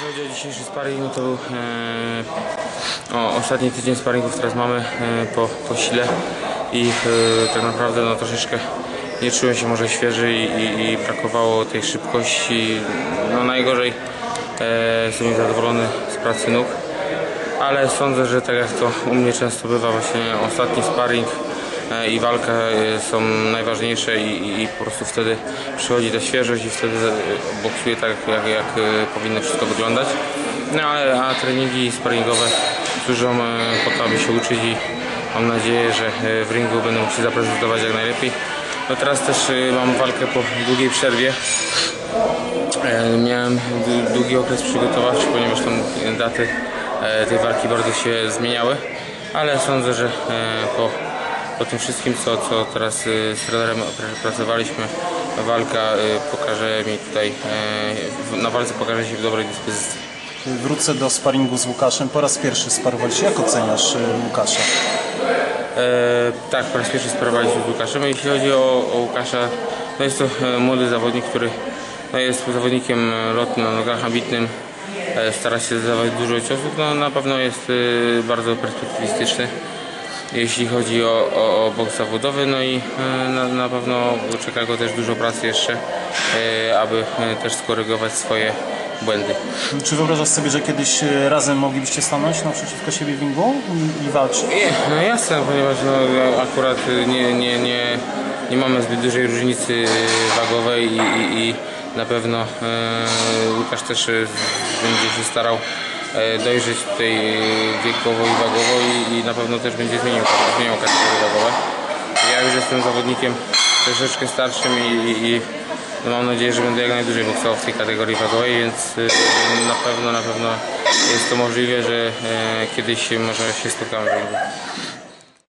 chodzi o dzisiejszy sparring, no to był e, o, ostatni tydzień sparingów teraz mamy e, po, po sile i e, tak naprawdę no, troszeczkę nie czułem się może świeży i, i, i brakowało tej szybkości. No najgorzej e, jestem niezadowolony z pracy nóg, ale sądzę, że tak jak to u mnie często bywa, właśnie ostatni sparring i walka e, są najważniejsze i, i, po prostu wtedy przychodzi ta świeżość i wtedy e, boksuję tak, jak, jak e, powinno wszystko wyglądać. No ale a treningi sparingowe służą e, po to, aby się uczyć i mam nadzieję, że e, w ringu będę mógł się zaprezentować jak najlepiej. No teraz też e, mam walkę po długiej przerwie. E, Miałem długi okres przygotowawczy, ponieważ tam daty e, tej walki bardzo się zmieniały, ale sądzę, że e, po, po tym wszystkim, co, co teraz e, z trenerem pr- pracowaliśmy, walka e, pokaże mi tutaj, w- na walce pokaże się w dobrej dyspozycji. Wrócę do sparingu z Łukaszem. Po raz pierwszy sparowaliście. Jak oceniasz y, Łukasza? E, tak, po raz pierwszy sparowaliśmy z Łukaszem. Jeśli chodzi o, o Łukasza, no jest to e, młody zawodnik, który no jest zawodnikiem e, lotnym, na nogach ambitnym, e, stara się zadawać dużo ciosów, no na pewno jest e, bardzo perspektywistyczny. Jeśli chodzi o, o, o boks zawodowy, no i e, na, na pewno czeka go też dużo pracy jeszcze, e, aby e, też skorygować swoje błędy. Czy wyobrażasz sobie, że kiedyś razem moglibyście stanąć naprzeciwko siebie w ringu i, i walczyć? Nie, no jasne, ponieważ no, akurat nie, nie, nie, nie mamy zbyt dużej różnicy wagowej i, i, i na pewno e, Łukasz też będzie się starał dojrzeć tutaj e, wiekowo i wagowo i, i na pewno też będzie zmieniał, zmieniał kategorie wagowe. Ja już jestem zawodnikiem troszeczkę starszym i, i, mam nadzieję, że będę jak najdłużej boksował w tej kategorii wagowej, więc e, na pewno, na pewno jest to możliwe, że e, kiedyś może się spotkamy w.